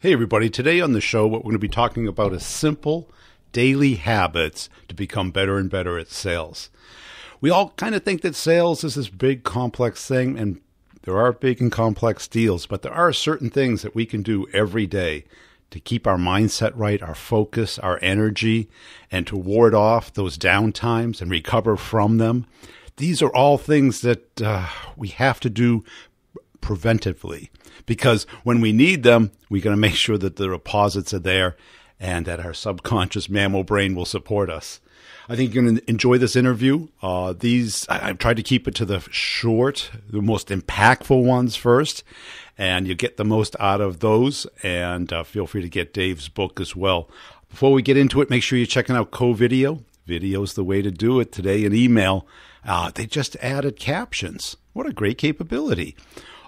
Hey, everybody. Today on the show, what we're going to be talking about is simple daily habits to become better and better at sales. We all kind of think that sales is this big, complex thing, and there are big and complex deals, but there are certain things that we can do every day to keep our mindset right, our focus, our energy, and to ward off those downtimes and recover from them. These are all things that uh, we have to do preventively because when we need them, we're going to make sure that the deposits are there and that our subconscious mammal brain will support us. I think you're going to enjoy this interview. Uh, these I, have tried to keep it to the short, the most impactful ones first, and you get the most out of those. And uh, feel free to get Dave's book as well. Before we get into it, make sure you're checking out Covideo. Video's the way to do it today. An email. Uh, they just added captions. What a great capability.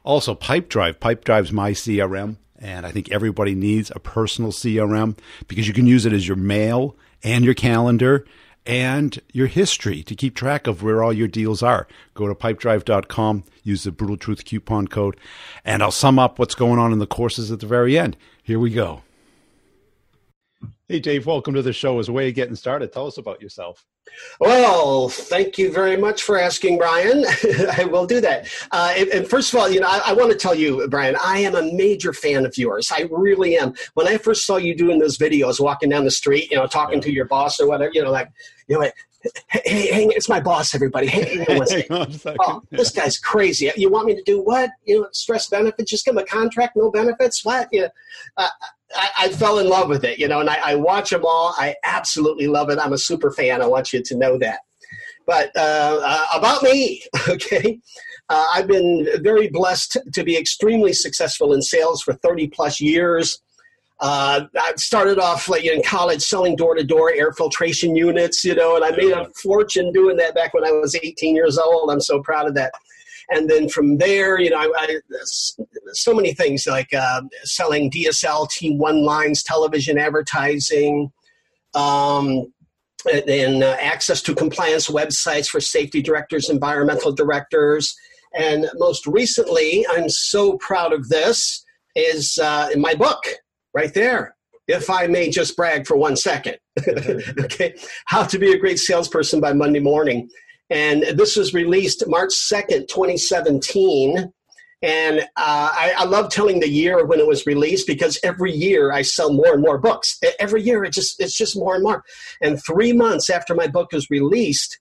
Also, Pipedrive. Pipedrive's my CRM, and I think everybody needs a personal CRM because you can use it as your mail and your calendar and your history to keep track of where all your deals are. Go to pipedrive.com, use the Brutal Truth coupon code, and I'll sum up what's going on in the courses at the very end. Here we go. Hey, Dave, welcome to the show. As a way of getting started, tell us about yourself. Well, thank you very much for asking, Brian. I will do that. Uh, and, and, first of all, you know, I, I, want to tell you, Brian, I am a major fan of yours. I really am. When I first saw you doing those videos, walking down the street, you know, talking yeah. to your boss or whatever, you know, like, you know, like, hey, hey, it's my boss, everybody. Hey, hang on oh, this guy's crazy. You want me to do what? You know, stress benefits? Just give him a contract, no benefits? What? You know, uh, I, I, fell in love with it, you know, and I, I, watch them all. I absolutely love it. I'm a super fan. I want you to know that. But uh, uh, about me, okay, uh, I've been very blessed to be extremely successful in sales for 30 plus years. Uh, I started off like in college selling door to door air filtration units, you know, and I made a fortune doing that back when I was 18 years old. I'm so proud of that and then from there, you know, I, I, so many things like uh, selling DSL T1 lines, television advertising, um, and uh, access to compliance websites for safety directors, environmental directors, and most recently, I'm so proud of this is uh, in my book right there. If I may just brag for one second, okay, how to be a great salesperson by Monday morning. And this was released March 2nd, 2017. And uh, I, I, love telling the year when it was released because every year I sell more and more books. Every year it just it's just more and more. And three months after my book was released,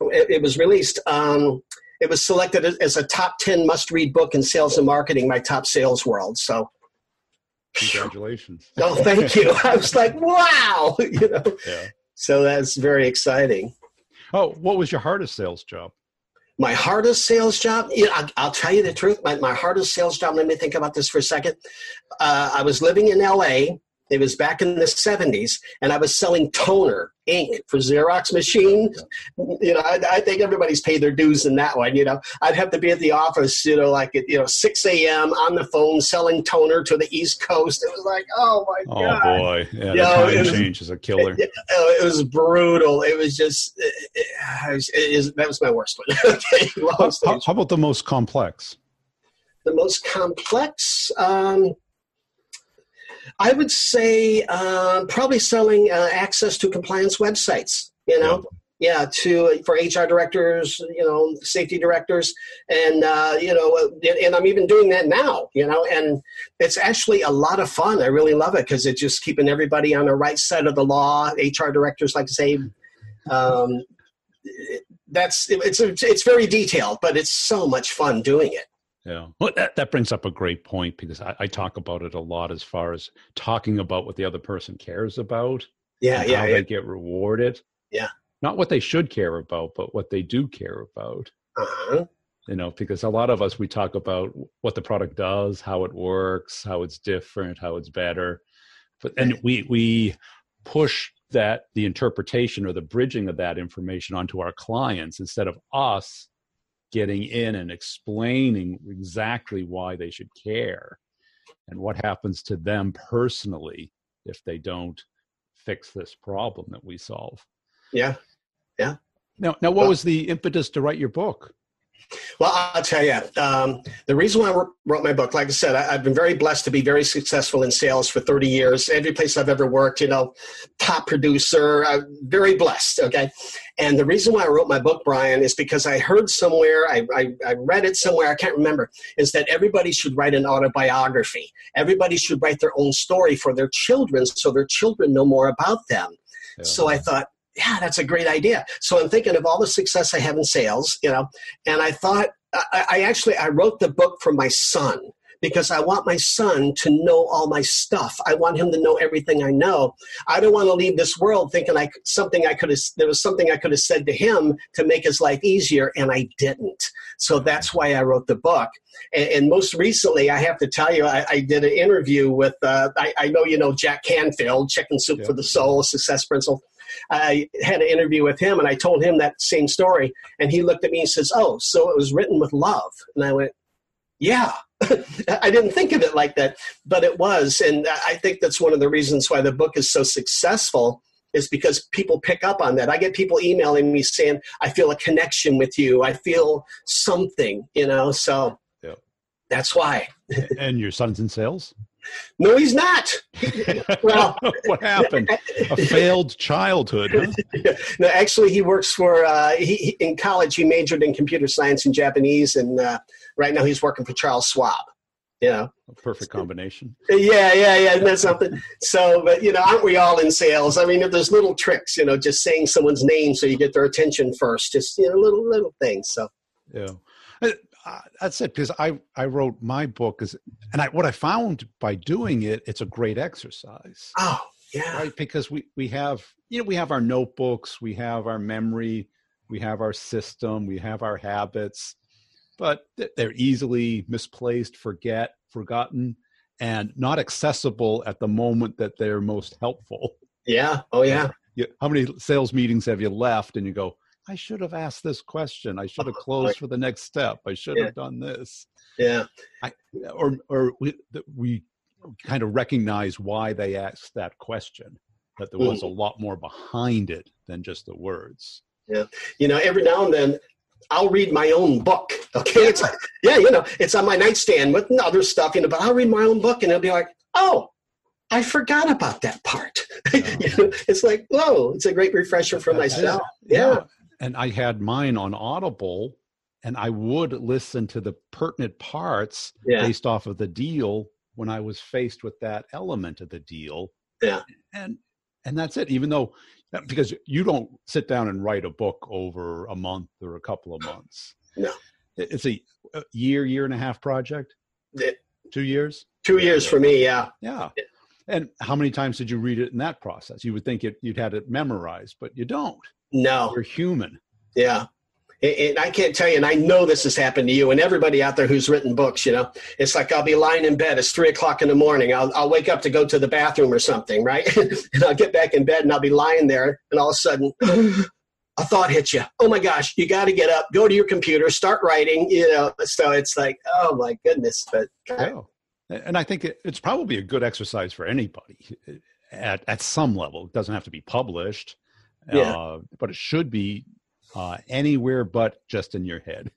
it, it was released. Um, it was selected as a top ten must-read book in sales and marketing my Top Sales World. So, congratulations! oh, thank you. I was like, wow, you know. Yeah. So that's very exciting. Oh, what was your hardest sales job? My hardest sales job, you know, I'll, I'll, tell you the truth. My, my hardest sales job, let me think about this for a second. Uh, I was living in LA it was back in the 70s, and I was selling toner ink for Xerox machine. You know, I, I, think everybody's paid their dues in that one. You know, I'd have to be at the office, you know, like at you know 6 a.m. on the phone selling toner to the East Coast. It was like, oh my oh, god! Oh boy, yeah, the time was, change is a killer. It, it, was brutal. It was just it, it was, that was my worst one. how, how, how, about the most complex? The most complex. Um, I would say uh, probably selling uh, access to compliance websites. You know, yeah. to for HR directors, you know, safety directors, and uh, you know, and I'm even doing that now. You know, and it's actually a lot of fun. I really love it because it's just keeping everybody on the right side of the law. HR directors like to say. Um, that's it's it's very detailed, but it's so much fun doing it. Yeah. Well, that, that brings up a great point because I, I, talk about it a lot as far as talking about what the other person cares about. Yeah. Yeah. How yeah. they get rewarded. Yeah. Not what they should care about, but what they do care about. Uh-huh. You know, because a lot of us, we talk about what the product does, how it works, how it's different, how it's better. But, and we, we push that the interpretation or the bridging of that information onto our clients instead of us getting in and explaining exactly why they should care and what happens to them personally if they don't fix this problem that we solve. Yeah. Yeah. Now, now what well, was the impetus to write your book? Well, I'll tell you, um, the reason why I wrote my book, like I said, I, have been very blessed to be very successful in sales for 30 years. Every place I've ever worked, you know, top producer, I'm very blessed, okay? And the reason why I wrote my book, Brian, is because I heard somewhere, I, I, I read it somewhere, I can't remember, is that everybody should write an autobiography. Everybody should write their own story for their children so their children know more about them. Yeah. So I thought, yeah, that's a great idea. So I'm thinking of all the success I have in sales, you know, and I thought I, I actually I wrote the book for my son because I want my son to know all my stuff. I want him to know everything I know. I don't want to leave this world thinking like something I could have there was something I could have said to him to make his life easier, and I didn't. So that's why I wrote the book. And, and most recently, I have to tell you, I, I did an interview with uh, I, I, know you know Jack Canfield, Chicken Soup yeah. for the Soul, Success Principle. I had an interview with him and I told him that same story. And he looked at me and says, Oh, so it was written with love. And I went, Yeah. I didn't think of it like that, but it was. And I think that's one of the reasons why the book is so successful is because people pick up on that. I get people emailing me saying, I feel a connection with you. I feel something, you know, so yeah. that's why. and your son's in sales? No, he's not. well, what happened? A failed childhood. Huh? no, actually, he works for. Uh, he, in college, he majored in computer science and Japanese, and uh, right now he's working for Charles Schwab. You know, a perfect combination. Yeah, yeah, yeah. Isn't that something? So, but you know, aren't we all in sales? I mean, if there's little tricks, you know, just saying someone's name so you get their attention first, just you know, little little things. So, yeah uh, that's it because I I wrote my book is and I what I found by doing it it's a great exercise. Oh yeah, right because we we have you know we have our notebooks, we have our memory, we have our system, we have our habits, but they're easily misplaced, forget, forgotten, and not accessible at the moment that they're most helpful. Yeah. Oh yeah. How many sales meetings have you left and you go, I should have asked this question. I should have closed for the next step. I should yeah. have done this. Yeah. I, or or we, we kind of recognize why they asked that question. That there was mm. a lot more behind it than just the words. Yeah. You know, every now and then I'll read my own book. Okay. It's like, yeah, you know, it's on my nightstand with other stuff, you know, but I'll read my own book and it'll be like, oh, I forgot about that part. Oh. you know, it's like, whoa, it's a great refresher for myself. Yeah. yeah and I had mine on Audible, and I would listen to the pertinent parts yeah. based off of the deal when I was faced with that element of the deal. Yeah, and and that's it. Even though because you don't sit down and write a book over a month or a couple of months. No, it's a, year, year and a half project. It, two years. Two years for me. Yeah. Yeah. And how many times did you read it in that process? You would think it, you'd had it memorized, but you don't. No. You're human. Yeah. And I can't tell you, and I know this has happened to you and everybody out there who's written books, you know, it's like I'll be lying in bed. It's three o'clock in the morning. I'll, I'll wake up to go to the bathroom or something, right? and I'll get back in bed and I'll be lying there. And all of a sudden, a thought hits you. Oh my gosh, you got to get up, go to your computer, start writing, you know. So it's like, oh my goodness. But, yeah. and I think it's probably a good exercise for anybody at, at some level. It doesn't have to be published yeah. Uh, but it should be uh, anywhere but just in your head.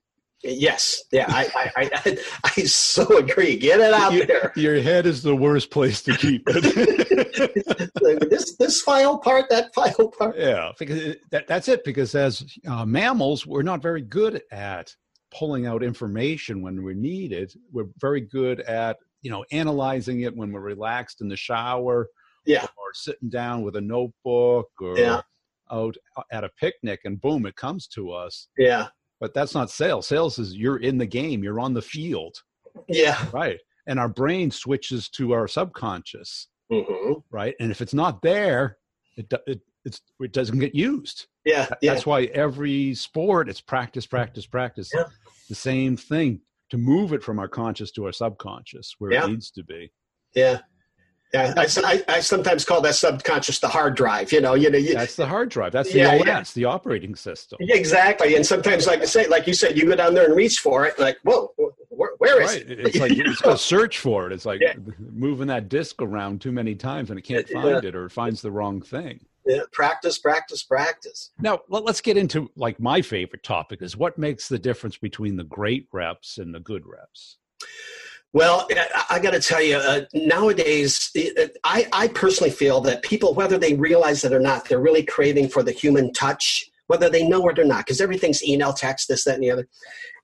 Yes, yeah, I, I, I, I, so agree. Get it out your, there. Your head is the worst place to keep it. this this file part, that file part. Yeah, because that, that's it. Because as uh, mammals, we're not very good at pulling out information when we need it. We're very good at you know analyzing it when we're relaxed in the shower. Yeah, or sitting down with a notebook, or yeah out at a picnic and boom, it comes to us. Yeah. But that's not sales. Sales is you're in the game, you're on the field. Yeah. Right. And our brain switches to our subconscious. Mm-hmm. Right. And if it's not there, it, it, it's, it doesn't get used. Yeah, yeah. That's why every sport, it's practice, practice, practice. Yeah. The same thing to move it from our conscious to our subconscious where yeah. it needs to be. Yeah. Yeah, I, I, I, sometimes call that subconscious the hard drive. You know, you know. You, that's the hard drive. That's the yeah, OS, yeah. the operating system. Exactly. And sometimes, like I say, like you said, you go down there and reach for it. Like, whoa, where, where is right. it? It's like you to search for it. It's like yeah. moving that disk around too many times and it can't find it or it finds the wrong thing. Yeah, practice, practice, practice. Now let's get into like my favorite topic is what makes the difference between the great reps and the good reps. Well, I, got to tell you, uh, nowadays, I, I personally feel that people, whether they realize it or not, they're really craving for the human touch, whether they know it or not, because everything's email, text, this, that, and the other.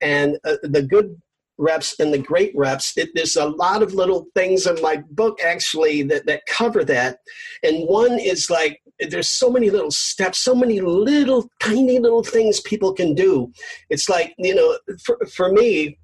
And uh, the good reps and the great reps, it, there's a lot of little things in my book actually that, that cover that. And one is like, there's so many little steps, so many little tiny little things people can do. It's like, you know, for, for me,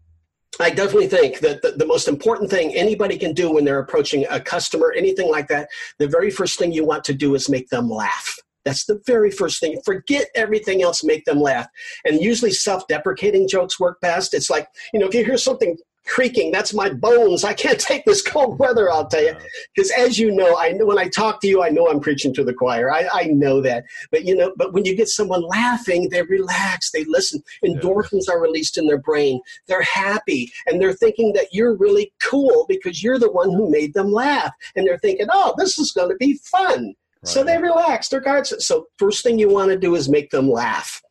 I definitely think that the, the, most important thing anybody can do when they're approaching a customer, anything like that, the very first thing you want to do is make them laugh. That's the very first thing. Forget everything else, make them laugh. And usually self deprecating jokes work best. It's like, you know, if you hear something creaking. That's my bones. I can't take this cold weather, I'll tell you. Because as you know, I know when I talk to you, I know I'm preaching to the choir. I, I know that. But you know, but when you get someone laughing, they relax, they listen. Endorphins yeah. are released in their brain. They're happy and they're thinking that you're really cool because you're the one who made them laugh. And they're thinking, oh, this is going to be fun. Right. So they relax their guards. So first thing you want to do is make them laugh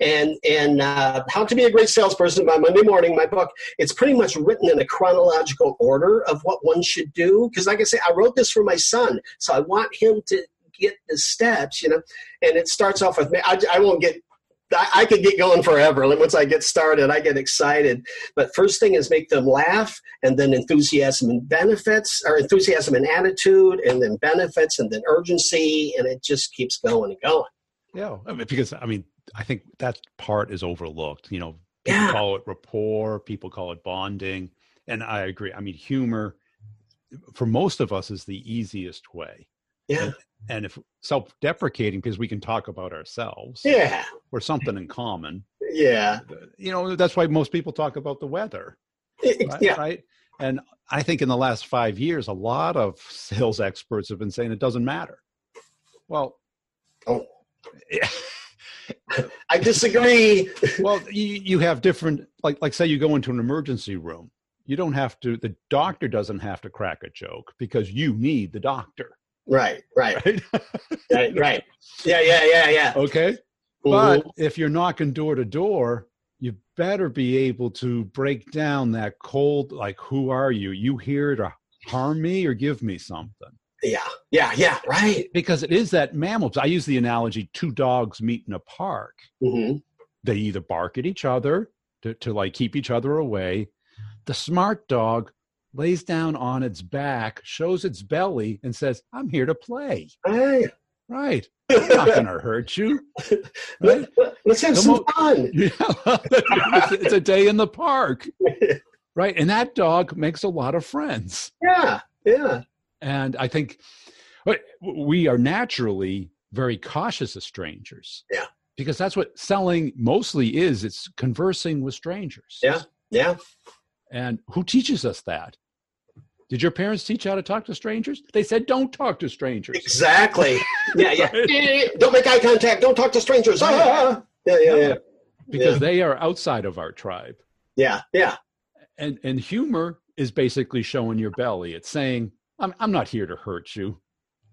and and uh, how to be a great salesperson by monday morning my book it's pretty much written in a chronological order of what one should do because like i say i wrote this for my son so i want him to get the steps you know and it starts off with me i, I won't get I, I could get going forever. And once I get started, I get excited. But first thing is make them laugh, and then enthusiasm and benefits, or enthusiasm and attitude, and then benefits, and then urgency, and it just keeps going and going. Yeah, I mean, because I mean, I think that part is overlooked. You know, people yeah. call it rapport, people call it bonding, and I agree. I mean, humor for most of us is the easiest way. Yeah. And, and if self-deprecating because we can talk about ourselves. Yeah. Or something in common. Yeah. Uh, you know, that's why most people talk about the weather. Right? Yeah. Right. And I think in the last five years, a lot of sales experts have been saying it doesn't matter. Well, oh. I disagree. well, you, you have different, like, like say you go into an emergency room. You don't have to, the doctor doesn't have to crack a joke because you need the doctor. Right, right, right, right, right. Yeah, yeah, yeah, yeah. Okay. Mm-hmm. But if you're knocking door to door, you better be able to break down that cold, like, who are you? You here to harm me or give me something? Yeah, yeah, yeah, right. Because it is that mammals. I use the analogy two dogs meet in a park. Mm-hmm. They either bark at each other to, to like keep each other away. The smart dog lays down on its back, shows its belly, and says, I'm here to play. Hey. Right. I'm not going to hurt you. Right? Let's have some fun. Yeah. it's, it's a day in the park. Right. And that dog makes a lot of friends. Yeah. Yeah. And I think we are naturally very cautious of strangers. Yeah. Because that's what selling mostly is it's conversing with strangers. Yeah. Yeah. And who teaches us that? Did your parents teach you how to talk to strangers? They said, don't talk to strangers. Exactly. Yeah, yeah. don't make eye contact. Don't talk to strangers. Ah. Yeah, yeah, yeah. Because yeah. they are outside of our tribe. Yeah, yeah. And and humor is basically showing your belly. It's saying, I'm I'm not here to hurt you.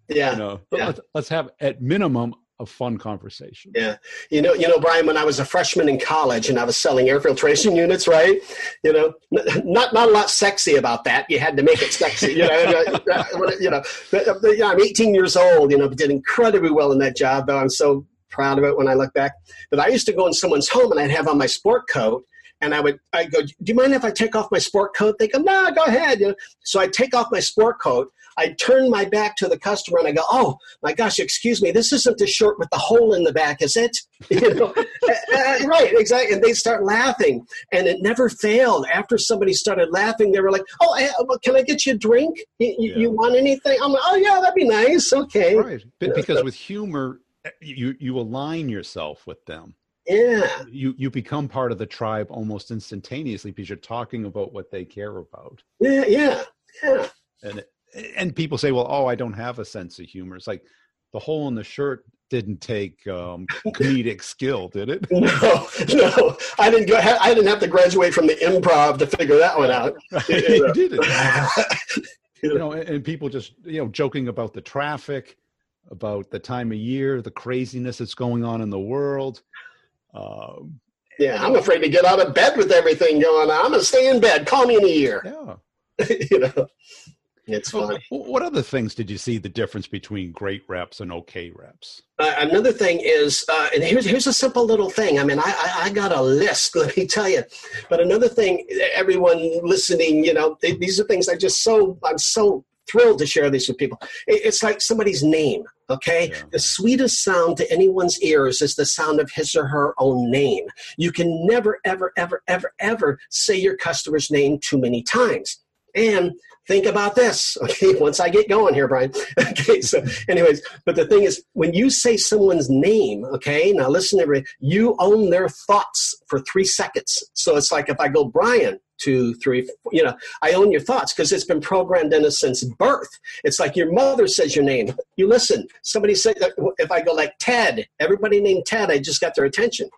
Yeah. You know, yeah. Let's, let's have at minimum a fun conversation. Yeah. You know, you know, Brian, when I was a freshman in college and I was selling air filtration units, right? You know, not not a lot sexy about that. You had to make it sexy. You know, uh, uh, you know, uh, I'm 18 years old. You know, did incredibly well in that job. Though I'm so proud of it when I look back. But I used to go in someone's home and I'd have on my sport coat and I would I go, do you mind if I take off my sport coat? They go, no, go ahead. You know? So I take off my sport coat. I turn my back to the customer and I go, oh my gosh, excuse me, this isn't the shirt with the hole in the back, is it? You know, uh, right, exactly. And they start laughing, and it never failed. After somebody started laughing, they were like, oh, eh, I, can I get you a drink? You, yeah. you want anything? I'm like, oh yeah, that'd be nice. Okay, right. But because with humor, you you align yourself with them yeah. You you become part of the tribe almost instantaneously because you're talking about what they care about. Yeah yeah yeah. And and people say well oh i don't have a sense of humor. It's like the hole in the shirt didn't take um, comedic skill did it? No no. I didn't go i didn't have to graduate from the improv to figure that one out. You did it you know and, and people just you know joking about the traffic about the time of year, the craziness that's going on in the world. Um, yeah, I'm afraid to get out of bed with everything going on. I'm gonna stay in bed. Call me in a year. Yeah, you know, it's funny. What other things did you see the difference between great reps and okay reps? Uh, another thing is, uh, and here's here's a simple little thing. I mean, I, I, I got a list. Let me tell you. But another thing, everyone listening, you know, these are things I just so I'm so thrilled to share this with people. It's like somebody's name, okay? Yeah. The sweetest sound to anyone's ears is the sound of his or her own name. You can never, ever, ever, ever, ever say your customer's name too many times. And think about this, okay? Once I get going here, Brian. okay, so, anyways, but the thing is, when you say someone's name, okay, now listen, everybody, you own their thoughts for three seconds. So it's like if I go, Brian, two, three, four, you know, I own your thoughts because it's been programmed in a since birth. It's like your mother says your name. You listen. Somebody say that if I go like Ted, everybody named Ted, I just got their attention.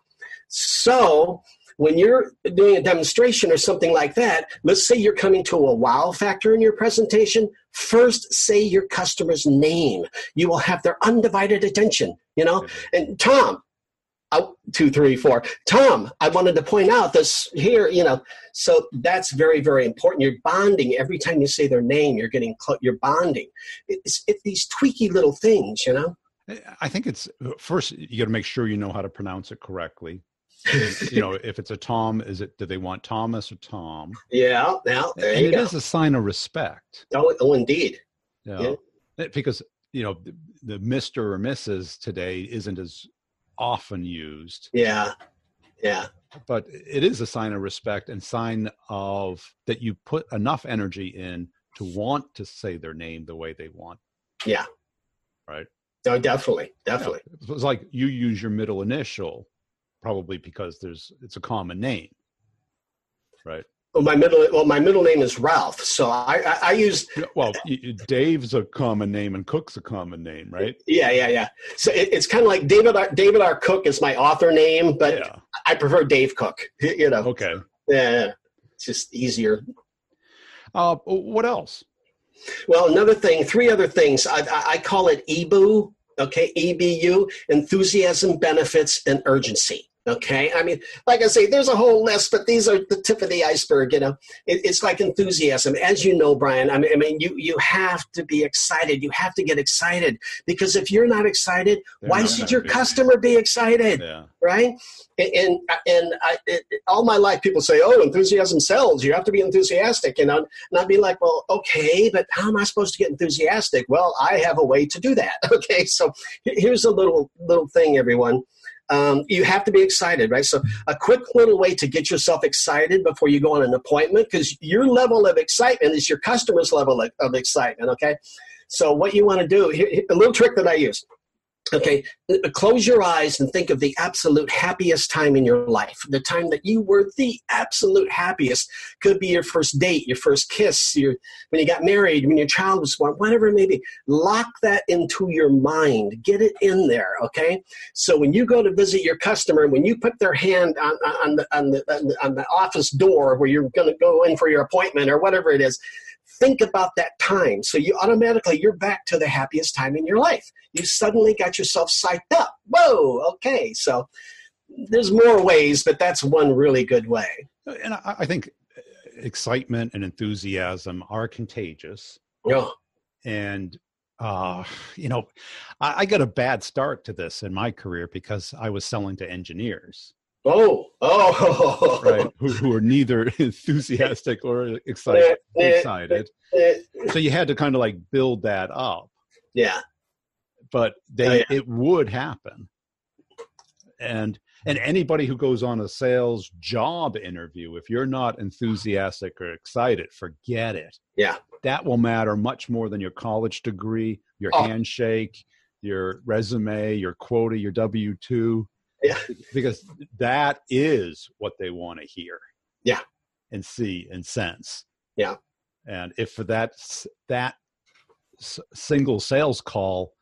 So when you're doing a demonstration or something like that, let's say you're coming to a wow factor in your presentation. First, say your customer's name. You will have their undivided attention, you know? Mm-hmm. And Tom, Oh, two, three, four. Tom, I wanted to point out this here, you know. So that's very, very important. You're bonding every time you say their name. You're getting cl- you're bonding. It's, it's these tweaky little things, you know. I think it's first you got to make sure you know how to pronounce it correctly. you know, if it's a Tom, is it? Do they want Thomas or Tom? Yeah, now there and you it go. is a sign of respect. Oh, oh indeed. Yeah. yeah. Because you know the, the Mister or Mrs. today isn't as often used. Yeah. Yeah. But it is a sign of respect and sign of that you put enough energy in to want to say their name the way they want. Yeah. Right. No, definitely. Definitely. Yeah. It's like you use your middle initial probably because there's it's a common name. Right. Well, my middle well, my middle name is Ralph, so I I, I use. Well, Dave's a common name and Cook's a common name, right? Yeah, yeah, yeah. So it, it's kind of like David R, David R. Cook is my author name, but yeah. I prefer Dave Cook. You know. Okay. Yeah, it's just easier. Uh, what else? Well, another thing, three other things. I, I call it EBU. Okay, EBU: enthusiasm, benefits, and urgency. Okay, I mean, like I say, there's a whole list, but these are the tip of the iceberg. You know, it, it's like enthusiasm, as you know, Brian. I mean, I mean, you you have to be excited. You have to get excited because if you're not excited, They're why not should your customer be excited? Yeah. Right? And and, and I, it, all my life, people say, "Oh, enthusiasm sells. You have to be enthusiastic." You know, and I'd be like, "Well, okay, but how am I supposed to get enthusiastic?" Well, I have a way to do that. Okay, so here's a little little thing, everyone um, you have to be excited, right? So, a quick little way to get yourself excited before you go on an appointment, because your level of excitement is your customer's level of, of excitement, okay? So, what you want to do, a little trick that I use Okay, close your eyes and think of the absolute happiest time in your life. The time that you were the absolute happiest could be your first date, your first kiss, your when you got married, when your child was born, whatever it may be. Lock that into your mind. Get it in there. Okay, so when you go to visit your customer, when you put their hand on, on the on the on the office door where you're going to go in for your appointment or whatever it is, think about that time. So you automatically you're back to the happiest time in your life. You suddenly got yourself psyched up. Whoa, okay. So there's more ways, but that's one really good way. And I, I think excitement and enthusiasm are contagious. Yeah. And uh, you know, I, I got a bad start to this in my career because I was selling to engineers. Oh, oh, right. Who, who are neither enthusiastic or excited. Eh, eh, excited. Eh, so you had to kind of like build that up. Yeah. But they, oh, yeah. it would happen. And and anybody who goes on a sales job interview, if you're not enthusiastic or excited, forget it. Yeah. That will matter much more than your college degree, your oh. handshake, your resume, your quota, your W two yeah. Because that is what they want to hear. Yeah. And see and sense. Yeah. And if for that that single sales call,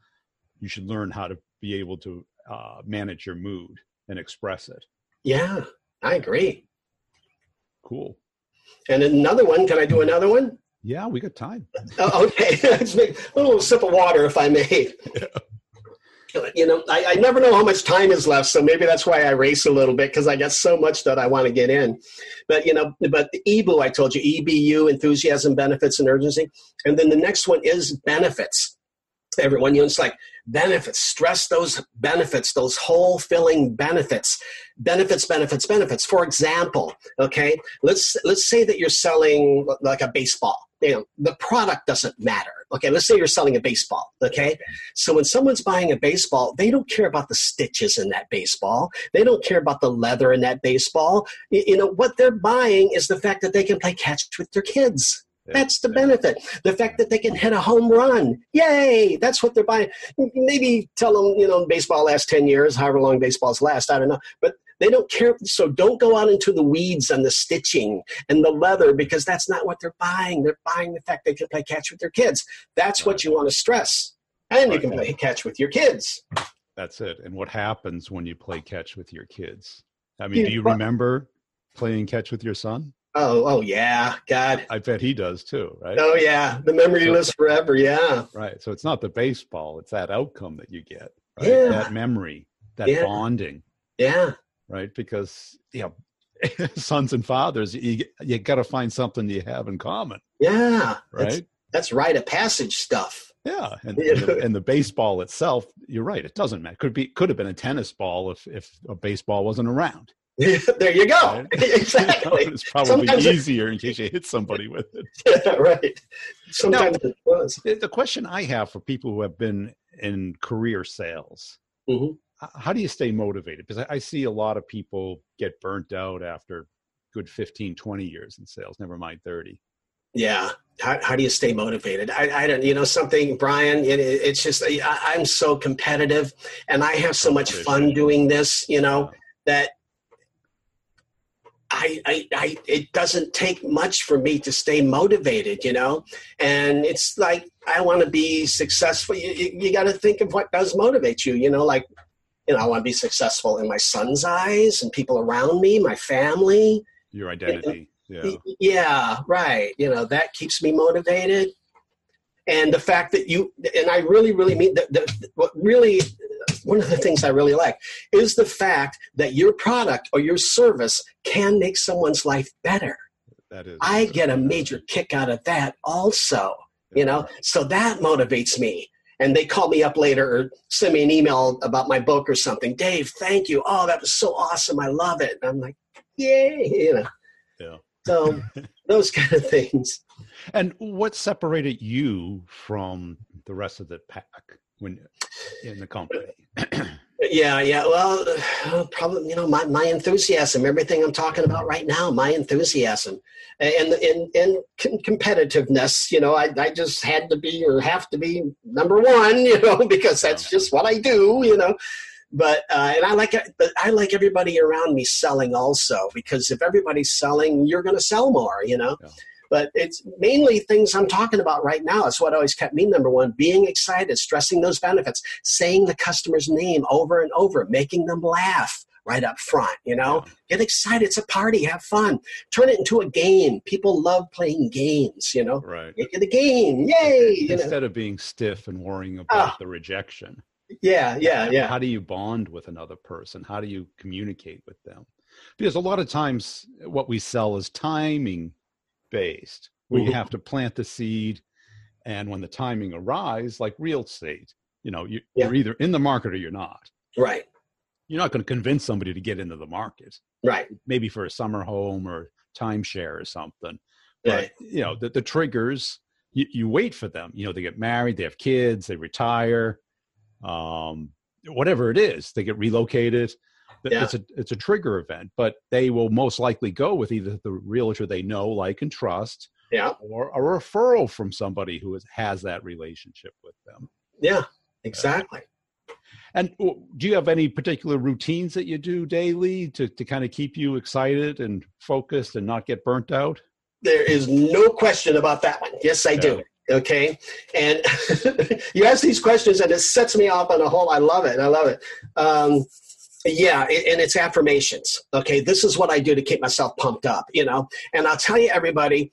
you should learn how to be able to uh, manage your mood and express it. Yeah, I agree. Cool. And another one. Can I do another one? Yeah, we got time. uh, okay. a little sip of water, if I may. Yeah. You know, I, I, never know how much time is left, so maybe that's why I race a little bit because I got so much that I want to get in. But you know, but the EBU, I told you, EBU, enthusiasm, benefits, and urgency, and then the next one is benefits. Everyone, you know, it's like benefits. Stress those benefits, those whole filling benefits, benefits, benefits, benefits. For example, okay, let's let's say that you're selling like a baseball you know, the product doesn't matter. Okay, let's say you're selling a baseball. Okay, so when someone's buying a baseball, they don't care about the stitches in that baseball. They don't care about the leather in that baseball. You, you know what they're buying is the fact that they can play catch with their kids. That's the benefit. The fact that they can hit a home run. Yay! That's what they're buying. Maybe tell them, you know, baseball lasts 10 years, however long baseballs last. I don't know. But they don't care. So don't go out into the weeds and the stitching and the leather because that's not what they're buying. They're buying the fact they can play catch with their kids. That's what you want to stress. And you can play catch with your kids. That's it. And what happens when you play catch with your kids? I mean, do you remember playing catch with your son? Oh, oh yeah, God. I bet he does too, right? Oh yeah, the memory so, lives forever. Yeah. Right. So it's not the baseball; it's that outcome that you get. Right? Yeah. That memory, that yeah. bonding. Yeah right? Because you know, sons and fathers, you you got to find something you have in common. Yeah, right. That's, that's rite of passage stuff. Yeah, and, and, the, and, the, baseball itself, you're right. It doesn't matter. Could be could have been a tennis ball if if a baseball wasn't around. there you go. Right? exactly. it's probably Sometimes easier in case you hit somebody with it. Yeah, right. Sometimes now, it was. The question I have for people who have been in career sales, mm-hmm how do you stay motivated? Because I, I see a lot of people get burnt out after good 15, 20 years in sales, never mind 30. Yeah. How, how do you stay motivated? I, I don't, you know, something, Brian, it, it's just, I, am so competitive and I have so much fun doing this, you know, that I, I, I, it doesn't take much for me to stay motivated, you know? And it's like, I want to be successful. You, you, you got to think of what does motivate you, you know, like you know, I want to be successful in my son's eyes and people around me, my family. Your identity. yeah. Yeah, right. You know, that keeps me motivated. And the fact that you, and I really, really mean that, that what really, one of the things I really like is the fact that your product or your service can make someone's life better. That is. I get a major kick out of that also, you know, so that motivates me and they call me up later or send me an email about my book or something. Dave, thank you. Oh, that was so awesome. I love it. And I'm like, yay, you know. Yeah. So those kind of things. And what separated you from the rest of the pack when in the company? yeah, yeah. Well, probably you know my my enthusiasm, everything I'm talking about right now, my enthusiasm and and and competitiveness. You know, I I just had to be or have to be number one. You know, because that's just what I do. You know, but uh, and I like but I like everybody around me selling also because if everybody's selling, you're going to sell more. You know. Yeah. But it's mainly things I'm talking about right now. It's what always kept me number one being excited, stressing those benefits, saying the customer's name over and over, making them laugh right up front. You know, get excited. It's a party. Have fun. Turn it into a game. People love playing games. You know, right? Make it a game. Yay! Instead know? of being stiff and worrying about uh, the rejection. Yeah, yeah, yeah. How do you bond with another person? How do you communicate with them? Because a lot of times, what we sell is timing based, where mm-hmm. you have to plant the seed, and when the timing arrives, like real estate, you know, you, yeah. you're either in the market or you're not. Right you're not going to convince somebody to get into the market. Right. Maybe for a summer home or timeshare or something. But, right. you know, the, the triggers, you, you wait for them. You know, they get married, they have kids, they retire, um, whatever it is, they get relocated. Yeah. It's a it's a trigger event, but they will most likely go with either the realtor they know, like, and trust, yeah, or a referral from somebody who has, has that relationship with them. Yeah, exactly. And do you have any particular routines that you do daily to, to kind of keep you excited and focused and not get burnt out? There is no question about that one. Yes, I yeah. do. Okay. And you ask these questions and it sets me off on a whole, I love it. I love it. Um, yeah, and it's affirmations. Okay, this is what I do to keep myself pumped up, you know. And I'll tell you, everybody,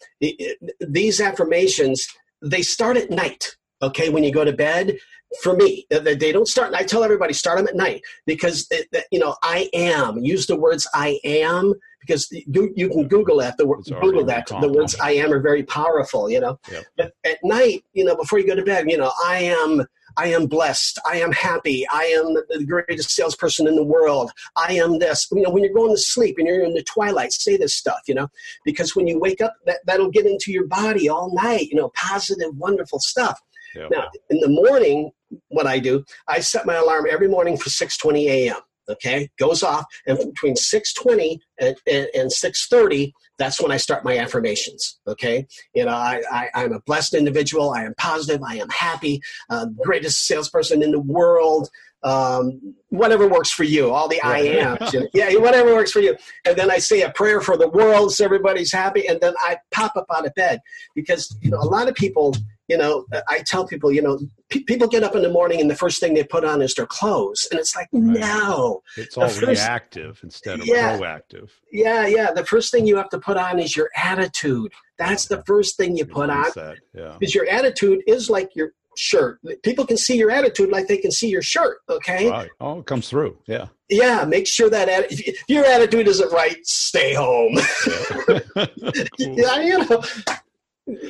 these affirmations they start at night okay, when you go to bed, for me, they don't start. I tell everybody start them at night because eh, eh, you know I am. Use the words I am because you, you can Google that. The word Google that the words I am are very powerful. You know, yep. but at night, you know, before you go to bed, you know, I am. I am blessed. I am happy. I am the greatest salesperson in the world. I am this. You know, when you're going to sleep and you're in the twilight, say this stuff, you know, because when you wake up, that, that'll get into your body all night, you know, positive, wonderful stuff. Yep. Now, in the morning, what I do, I set my alarm every morning for 6:20 a.m. Okay, goes off, and between 6:20 and, and, and 6:30, that's when I start my affirmations. Okay, you know, I, I am a blessed individual. I am positive. I am happy. Uh, greatest salesperson in the world. Um, whatever works for you. All the I am. Yeah, whatever works for you. And then I say a prayer for the world so everybody's happy, and then I pop up out of bed because you know a lot of people you know, I tell people, you know, p- people get up in the morning and the first thing they put on is their clothes, and it's like, right. no, it's all first, reactive instead of yeah, proactive. Yeah, yeah. The first thing you have to put on is your attitude. That's the first thing you put on. yeah. Because your attitude is like your shirt. People can see your attitude like they can see your shirt. Okay. Right. Oh, it comes through. Yeah. Yeah. Make sure that if your attitude isn't right, stay home. Yeah. cool. yeah you know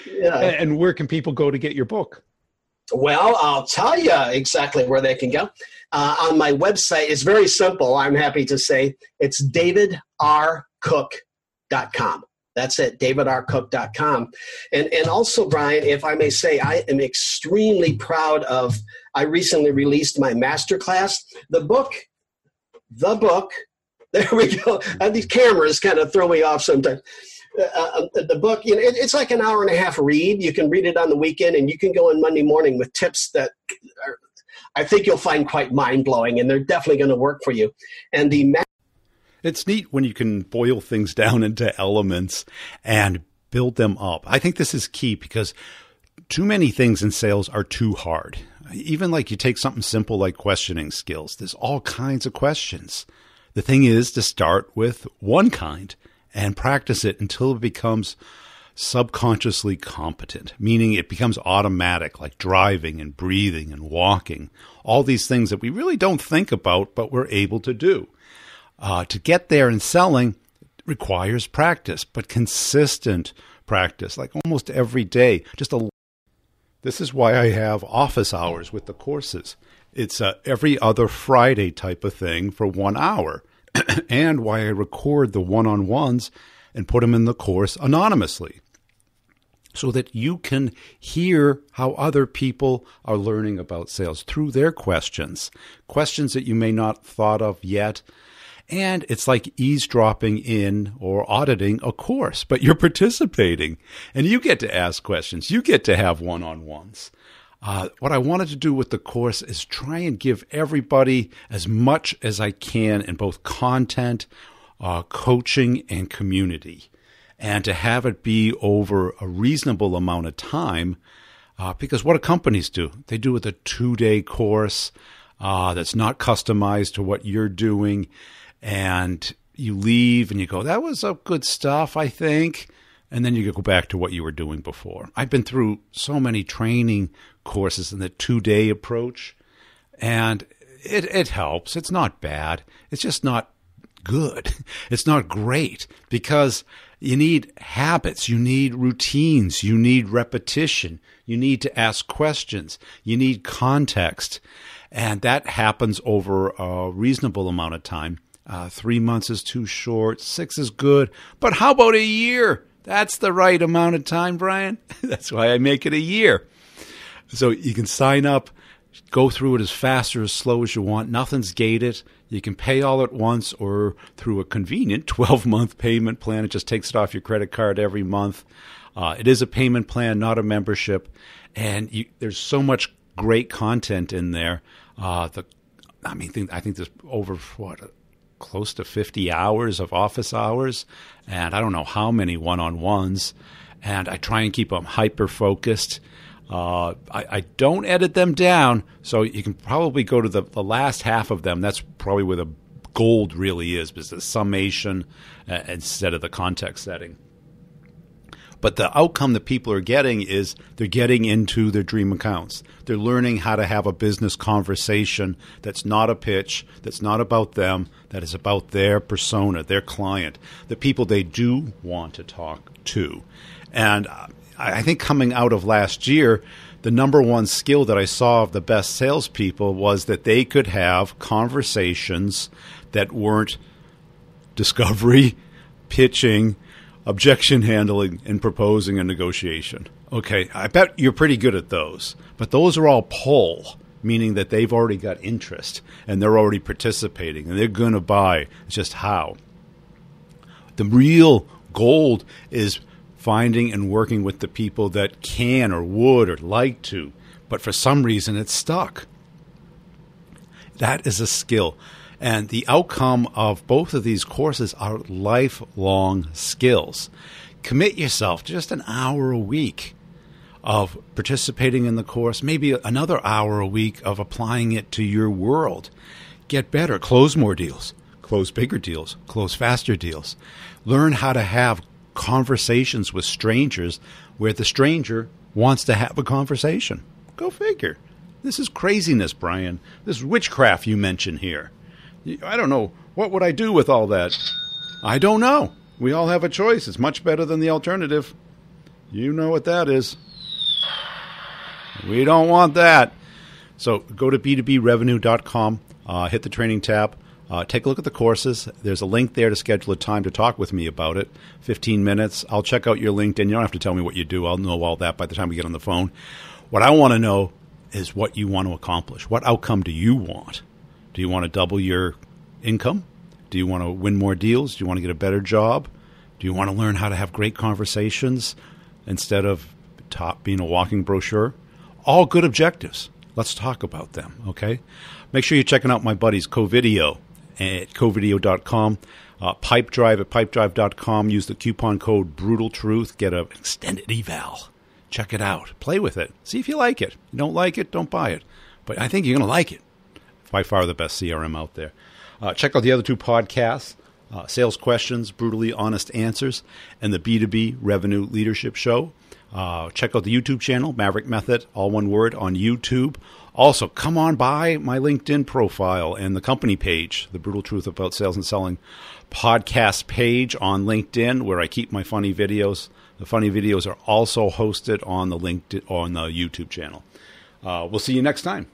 yeah. And where can people go to get your book? Well, I'll tell you exactly where they can go. Uh, on my website, it's very simple. I'm happy to say it's davidrcook.com. That's it, davidrcook.com. And, and also, Brian, if I may say, I am extremely proud of, I recently released my masterclass. The book, the book, there we go. Uh, these cameras kind of throw me off sometimes. Uh, uh, the book, you know, it, it's like an hour and a half read. You can read it on the weekend, and you can go on Monday morning with tips that are, I think you'll find quite mind blowing, and they're definitely going to work for you. And the it's neat when you can boil things down into elements and build them up. I think this is key because too many things in sales are too hard. Even like you take something simple like questioning skills, there's all kinds of questions. The thing is to start with one kind and practice it until it becomes subconsciously competent, meaning it becomes automatic, like driving and breathing and walking, all these things that we really don't think about, but we're able to do. Uh, to get there in selling requires practice, but consistent practice, like almost every day. Just a. This is why I have office hours with the courses. It's a every other Friday type of thing for one hour. and why I record the one on ones and put them in the course anonymously so that you can hear how other people are learning about sales through their questions, questions that you may not thought of yet. And it's like eavesdropping in or auditing a course, but you're participating and you get to ask questions. You get to have one on ones. Uh, what I wanted to do with the course is try and give everybody as much as I can in both content, uh, coaching, and community, and to have it be over a reasonable amount of time. Uh, because what do companies do? They do with a two day course uh, that's not customized to what you're doing, and you leave and you go, "That was a good stuff, I think." And then you go back to what you were doing before. I've been through so many training courses in the two day approach, and it, it helps. It's not bad. It's just not good. It's not great because you need habits, you need routines, you need repetition, you need to ask questions, you need context. And that happens over a reasonable amount of time. Uh, three months is too short, six is good, but how about a year? That's the right amount of time, Brian. That's why I make it a year. So you can sign up, go through it as fast or as slow as you want. Nothing's gated. You can pay all at once or through a convenient 12 month payment plan. It just takes it off your credit card every month. Uh, it is a payment plan, not a membership. And you, there's so much great content in there. Uh, the, I mean, I think there's over what close to 50 hours of office hours, and I don't know how many one on ones. And I try and keep them hyper focused. Uh, I, I, don't edit them down, so you can probably go to the, the last half of them. That's probably where the gold really is, because the summation uh, instead of the context setting. But the outcome that people are getting is they're getting into their dream accounts. They're learning how to have a business conversation that's not a pitch, that's not about them, that is about their persona, their client, the people they do want to talk to. And I think coming out of last year, the number one skill that I saw of the best salespeople was that they could have conversations that weren't discovery, pitching, objection handling, and proposing a negotiation. Okay, I bet you're pretty good at those, but those are all pull, meaning that they've already got interest and they're already participating and they're going to buy. It's just how. The real gold is finding and working with the people that can or would or like to, but for some reason it's stuck. That is a skill. And the outcome of both of these courses are lifelong skills. Commit yourself to just an hour a week of participating in the course, maybe another hour a week of applying it to your world. Get better, close more deals, close bigger deals, close faster deals. Learn how to have conversations with strangers where the stranger wants to have a conversation. Go figure. This is craziness, Brian. This is witchcraft you mention here. I don't know. What would I do with all that? I don't know. We all have a choice. It's much better than the alternative. You know what that is. We don't want that. So go to b2brevenue.com, uh, hit the training tab, uh, take a look at the courses. There's a link there to schedule a time to talk with me about it. 15 minutes. I'll check out your LinkedIn. You don't have to tell me what you do. I'll know all that by the time we get on the phone. What I want to know is what you want to accomplish. What outcome do you want? Do you want to double your income? Do you want to win more deals? Do you want to get a better job? Do you want to learn how to have great conversations instead of top being a walking brochure? All good objectives. Let's talk about them, okay? Make sure you're checking out my buddies Covideo at covideo.com. Uh, Pipedrive at pipedrive.com. Use the coupon code Brutal Truth. Get an extended eval. Check it out. Play with it. See if you like it. Don't like it, don't buy it. But I think you're going to like it. By far the best CRM out there. Uh, check out the other two podcasts uh, Sales Questions, Brutally Honest Answers, and the B2B Revenue Leadership Show. Uh, check out the YouTube channel, Maverick Method, all one word, on YouTube. Also, come on by my LinkedIn profile and the company page, The Brutal Truth About Sales and Selling podcast page on LinkedIn, where I keep my funny videos. The funny videos are also hosted on the LinkedIn on the YouTube channel. Uh, we'll see you next time.